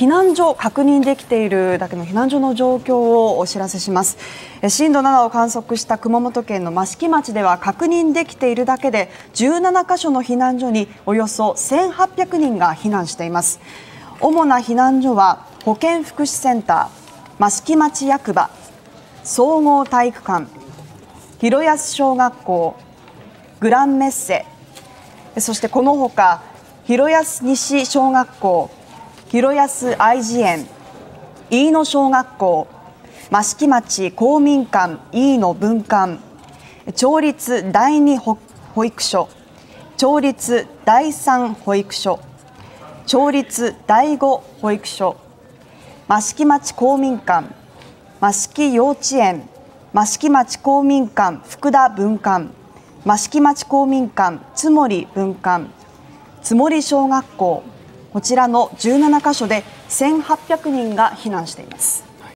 避難所確認できているだけの避難所の状況をお知らせします。震度7を観測した熊本県の益城町では確認できているだけで17カ所の避難所におよそ1800人が避難しています。主な避難所は保健福祉センター益城町役場総合体育館広安小学校グランメッセそしてこのほか広安西小学校広安愛知園飯野小学校益城町公民館飯野分館町立第二保育所町立第三保育所町立第五保育所益城町公民館益城幼稚園益城町公民館福田分館益城町公民館津森分館津森小学校こちらの17カ所で1800人が避難しています。